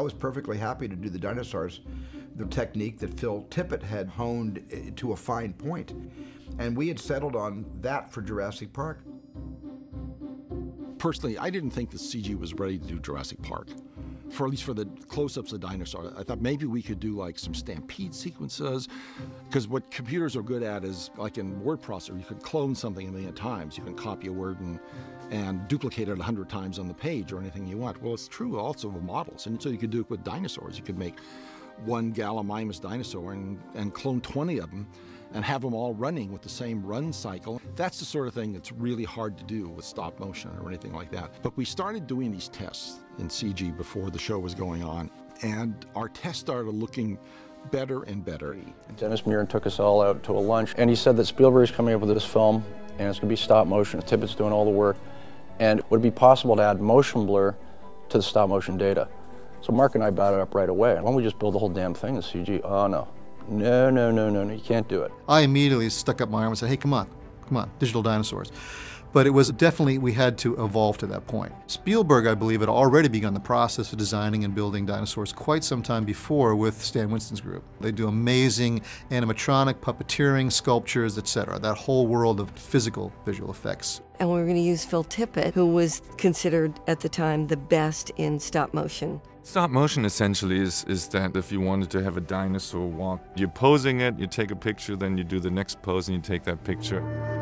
I was perfectly happy to do the dinosaurs, the technique that Phil Tippett had honed eh, to a fine point. And we had settled on that for Jurassic Park. Personally, I didn't think the CG was ready to do Jurassic Park for at least for the close-ups of the dinosaur. I thought maybe we could do like some stampede sequences, because what computers are good at is like in word processor, you can clone something a million times. You can copy a word and and duplicate it a hundred times on the page or anything you want. Well, it's true also of models, and so you could do it with dinosaurs. You could make one Gallimimus dinosaur and, and clone 20 of them and have them all running with the same run cycle. That's the sort of thing that's really hard to do with stop motion or anything like that. But we started doing these tests in CG before the show was going on, and our tests started looking better and better. Dennis Muren took us all out to a lunch, and he said that Spielberg's coming up with this film, and it's going to be stop motion. Tippett's doing all the work, and would it be possible to add motion blur to the stop motion data? So Mark and I batted it up right away. Why don't we just build the whole damn thing in CG? Oh no, no, no, no, no, no, you can't do it. I immediately stuck up my arm and said, hey, come on, come on, digital dinosaurs. But it was definitely, we had to evolve to that point. Spielberg, I believe, had already begun the process of designing and building dinosaurs quite some time before with Stan Winston's group. They do amazing animatronic, puppeteering, sculptures, etc. That whole world of physical visual effects. And we were going to use Phil Tippett, who was considered at the time the best in stop motion. Stop motion essentially is, is that if you wanted to have a dinosaur walk, you're posing it, you take a picture, then you do the next pose and you take that picture.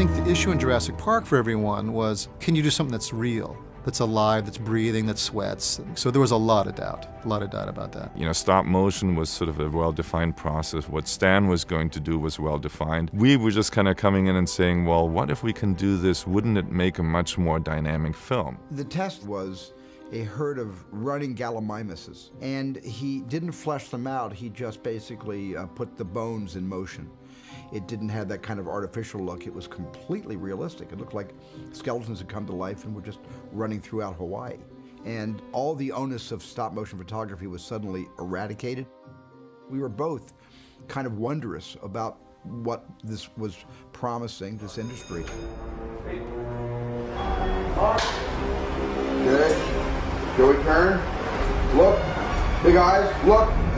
Issue in Jurassic Park for everyone was can you do something that's real, that's alive, that's breathing, that sweats? So there was a lot of doubt, a lot of doubt about that. You know, stop motion was sort of a well defined process. What Stan was going to do was well defined. We were just kind of coming in and saying, well, what if we can do this? Wouldn't it make a much more dynamic film? The test was a herd of running gallimimuses. And he didn't flesh them out, he just basically uh, put the bones in motion. It didn't have that kind of artificial look. It was completely realistic. It looked like skeletons had come to life and were just running throughout Hawaii. And all the onus of stop motion photography was suddenly eradicated. We were both kind of wondrous about what this was promising, this industry. Good. Joey turn. Look. Big eyes. Look.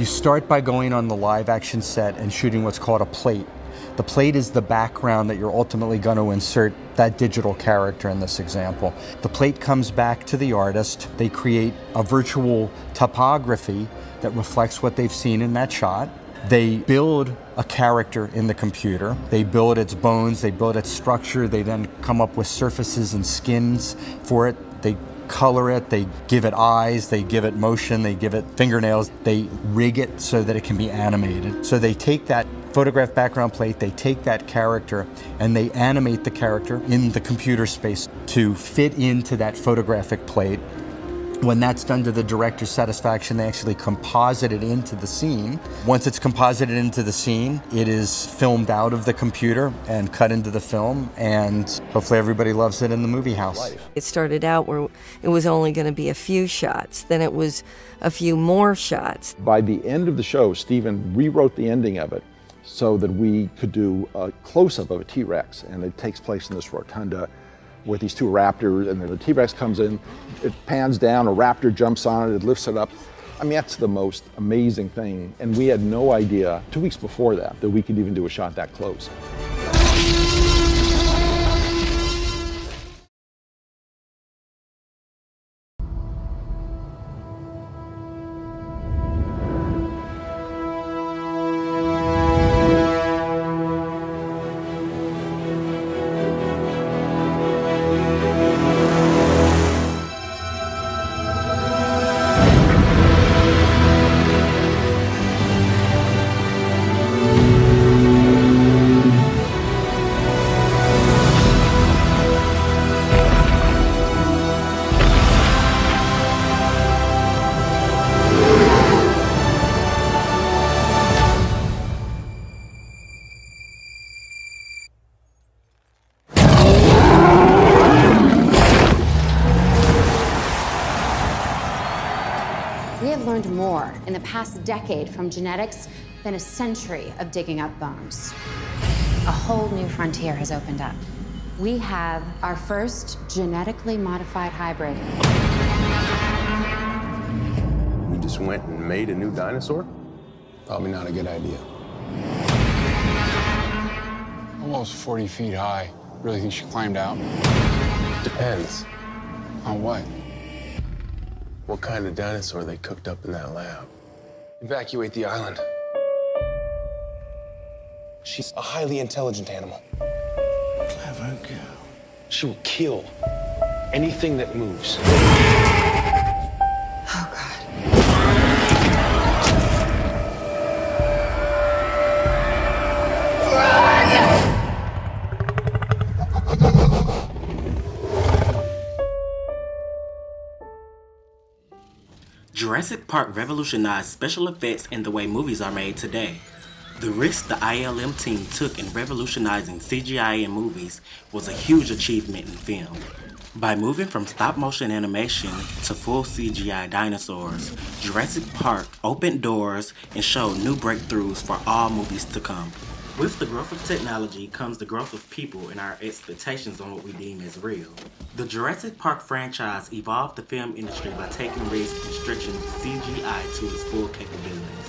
You start by going on the live action set and shooting what's called a plate. The plate is the background that you're ultimately going to insert that digital character in this example. The plate comes back to the artist. They create a virtual topography that reflects what they've seen in that shot. They build a character in the computer. They build its bones, they build its structure, they then come up with surfaces and skins for it. They color it, they give it eyes, they give it motion, they give it fingernails, they rig it so that it can be animated. So they take that photograph background plate, they take that character and they animate the character in the computer space to fit into that photographic plate when that's done to the director's satisfaction, they actually composite it into the scene. Once it's composited into the scene, it is filmed out of the computer and cut into the film, and hopefully everybody loves it in the movie house. It started out where it was only going to be a few shots, then it was a few more shots. By the end of the show, Steven rewrote the ending of it so that we could do a close up of a T Rex, and it takes place in this rotunda with these two raptors, and then the T-Rex comes in, it pans down, a raptor jumps on it, it lifts it up. I mean, that's the most amazing thing. And we had no idea, two weeks before that, that we could even do a shot that close. More in the past decade from genetics than a century of digging up bones. A whole new frontier has opened up. We have our first genetically modified hybrid. We just went and made a new dinosaur? Probably not a good idea. Almost 40 feet high. Really think she climbed out? Depends. On what? What kind of dinosaur they cooked up in that lab. Evacuate the island. She's a highly intelligent animal. Clever girl. She will kill anything that moves. Jurassic Park revolutionized special effects and the way movies are made today. The risk the ILM team took in revolutionizing CGI in movies was a huge achievement in film. By moving from stop motion animation to full CGI dinosaurs, Jurassic Park opened doors and showed new breakthroughs for all movies to come. With the growth of technology comes the growth of people and our expectations on what we deem as real. The Jurassic Park franchise evolved the film industry by taking risks and stretching CGI to its full capabilities.